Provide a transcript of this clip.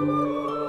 Música